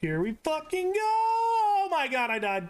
Here we fucking go! Oh my god, I died.